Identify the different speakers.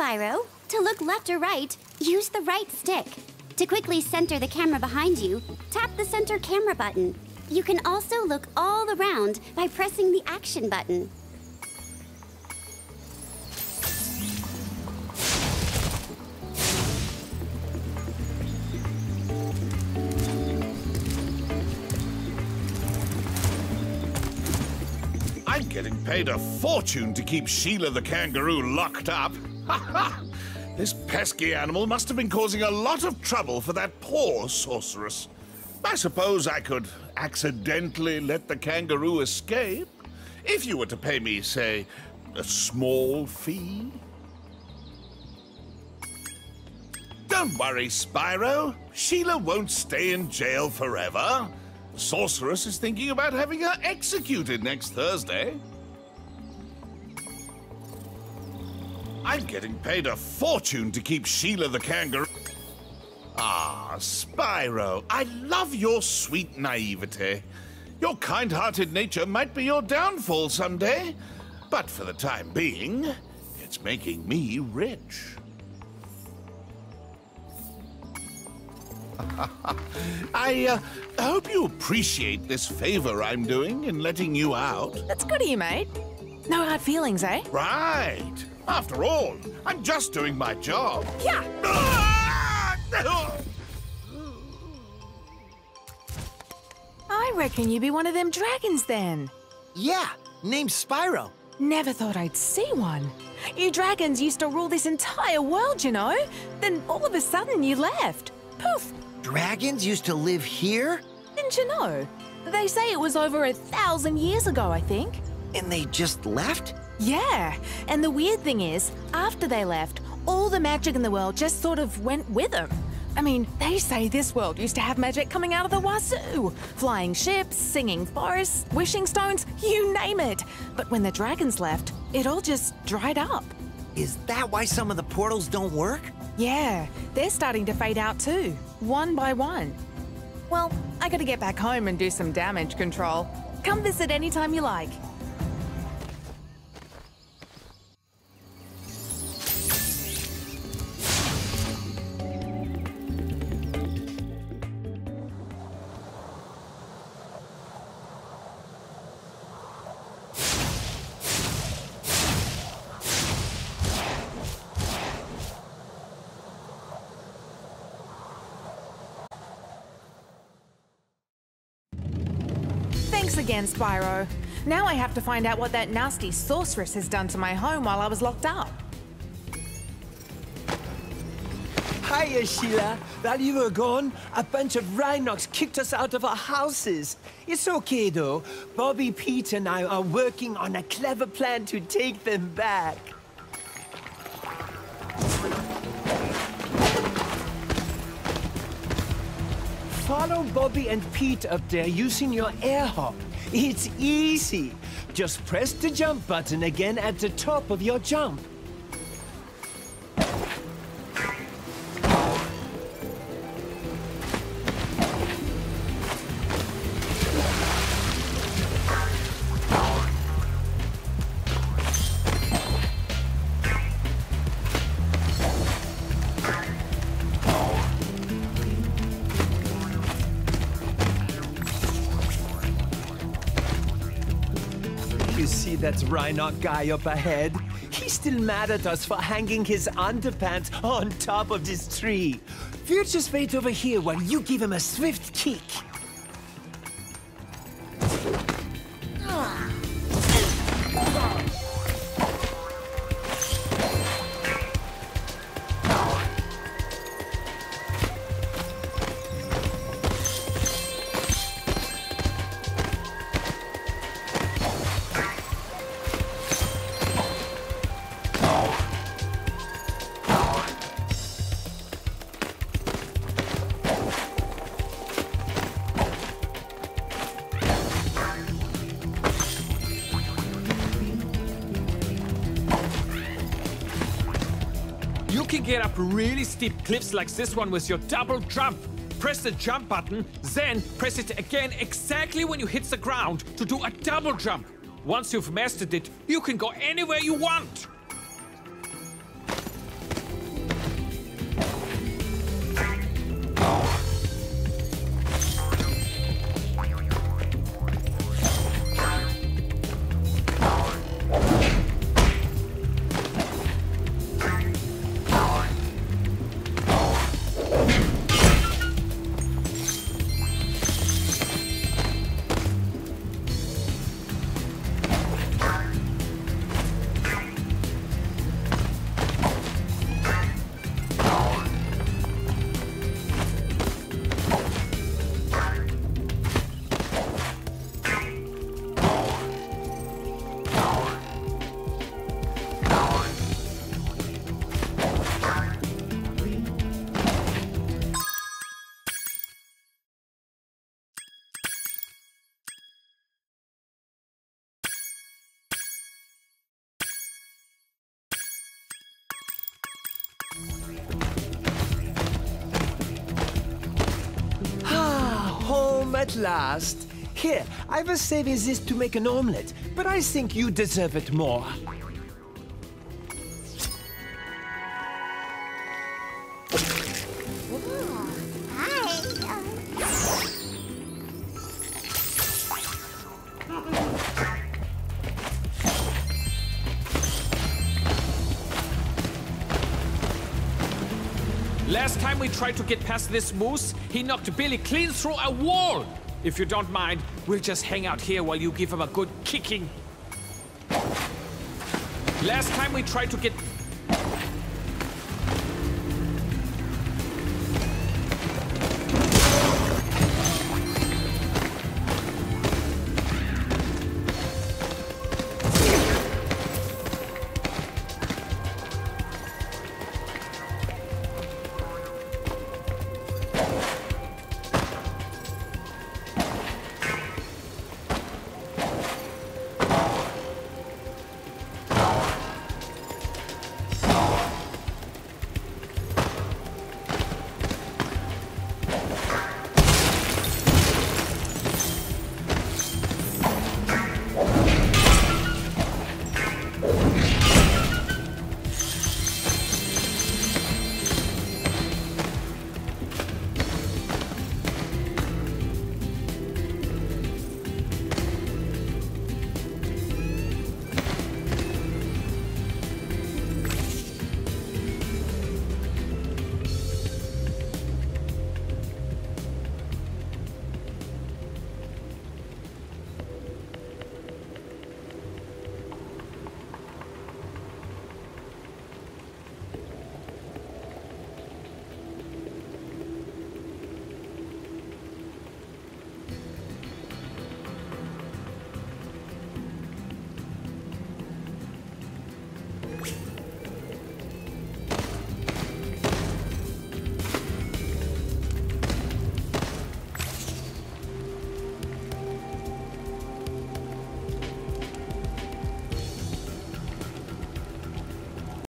Speaker 1: Spyro. To look left or right, use the right stick. To quickly center the camera behind you, tap the center camera button. You can also look all around by pressing the action button.
Speaker 2: I'm getting paid a fortune to keep Sheila the kangaroo locked up. This pesky animal must have been causing a lot of trouble for that poor sorceress. I suppose I could accidentally let the kangaroo escape if you were to pay me, say, a small fee. Don't worry, Spyro. Sheila won't stay in jail forever. The sorceress is thinking about having her executed next Thursday. I'm getting paid a fortune to keep Sheila the kangaroo. Ah, Spyro, I love your sweet naivete. Your kind hearted nature might be your downfall someday, but for the time being, it's making me rich. I uh, hope you appreciate this favor I'm doing in letting you out.
Speaker 3: That's good of you, mate. No hard feelings, eh?
Speaker 2: Right. After all, I'm just doing my job.
Speaker 3: Yeah. I reckon you'd be one of them dragons then.
Speaker 4: Yeah, name's Spyro.
Speaker 3: Never thought I'd see one. You dragons used to rule this entire world, you know? Then all of a sudden you left. Poof!
Speaker 4: Dragons used to live here?
Speaker 3: Didn't you know? They say it was over a thousand years ago, I think.
Speaker 4: And they just left?
Speaker 3: Yeah, and the weird thing is, after they left, all the magic in the world just sort of went with them. I mean, they say this world used to have magic coming out of the wazoo. Flying ships, singing forests, wishing stones, you name it. But when the dragons left, it all just dried up.
Speaker 4: Is that why some of the portals don't work?
Speaker 3: Yeah, they're starting to fade out too, one by one. Well, I gotta get back home and do some damage control. Come visit anytime you like. Again, Spyro. Now I have to find out what that nasty sorceress has done to my home while I was locked up.
Speaker 5: Hiya, Sheila. While you were gone, a bunch of Rhynocs kicked us out of our houses. It's okay, though. Bobby, Pete, and I are working on a clever plan to take them back. Follow Bobby and Pete up there using your air hop. It's easy. Just press the jump button again at the top of your jump. You see that Rhynoc guy up ahead? He's still mad at us for hanging his underpants on top of this tree. We'll wait over here while you give him a swift kick.
Speaker 6: Get up really steep cliffs like this one with your double jump. Press the jump button, then press it again exactly when you hit the ground to do a double jump. Once you've mastered it, you can go anywhere you want.
Speaker 5: Home at last. Here, I was saving this to make an omelette, but I think you deserve it more.
Speaker 6: Last time we tried to get past this moose, he knocked Billy clean through a wall. If you don't mind, we'll just hang out here while you give him a good kicking. Last time we tried to get